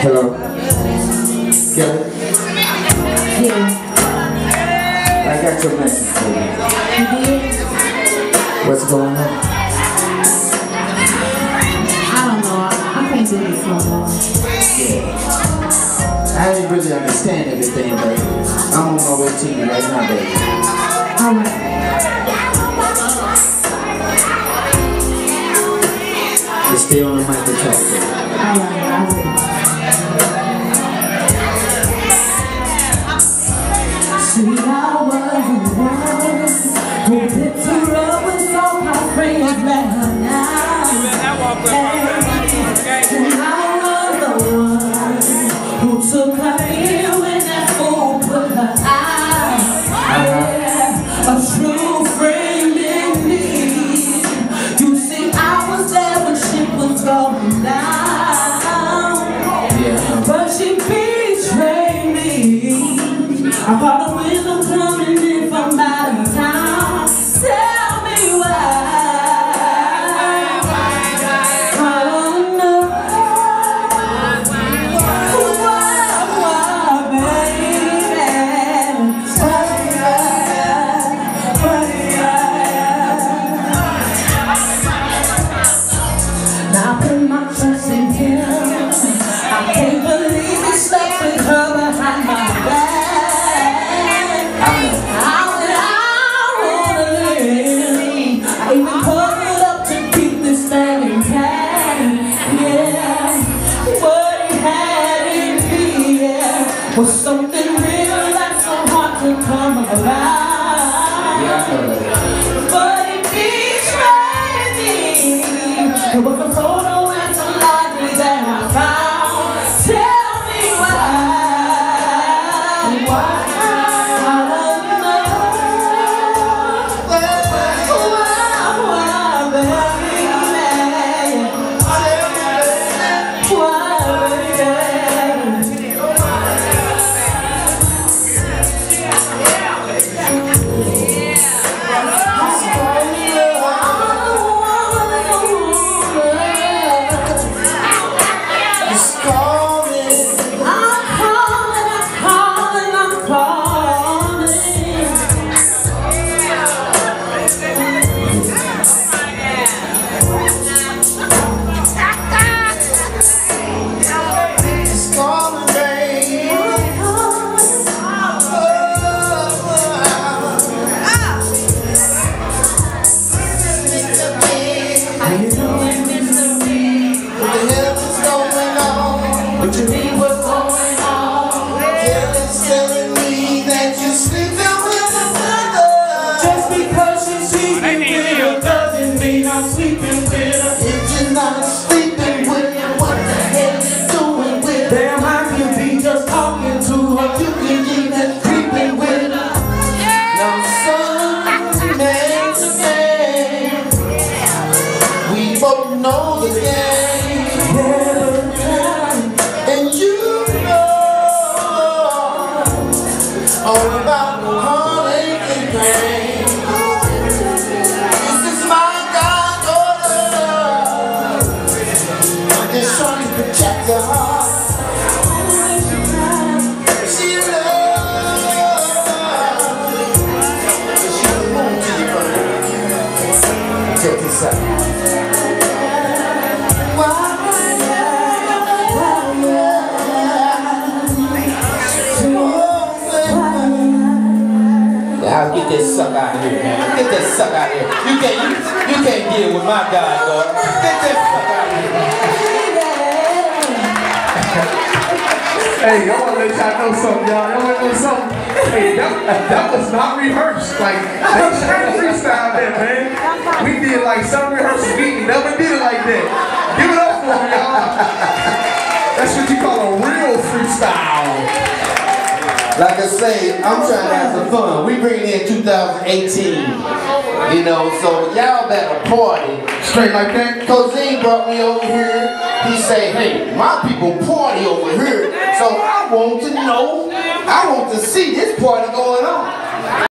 Hello? Kelly? Yeah. I got your message for you. Did? What's going on? I don't know. I, I can't do this no more. I didn't really understand everything, but I'm on my way to you right now, baby. All right. Just stay on the mic and talk, baby. All right. I will. See, I was the one who picked her up with all my friends last night. And me. I caught a window even covered up to keep this thing intact. Yeah, what he had in me, yeah, was something real that's so hard to come about. But it betrayed me. It was a photo I'll get that suck out of here, man. Get that suck out of here. You can't, you, you can't deal with my guy, dog. Get that suck out of here. Hey, y'all wanna let y'all know something, y'all. Y'all wanna know something? Hey, that, that was not rehearsed. Like, they straight freestyle that, man. We did like some rehearsal beat. We never did it like that. Like I say, I'm trying to have some fun. We bringing in 2018, you know, so y'all better party. Straight like that. Cozine brought me over here. He say, hey, my people party over here. So I want to know, I want to see this party going on.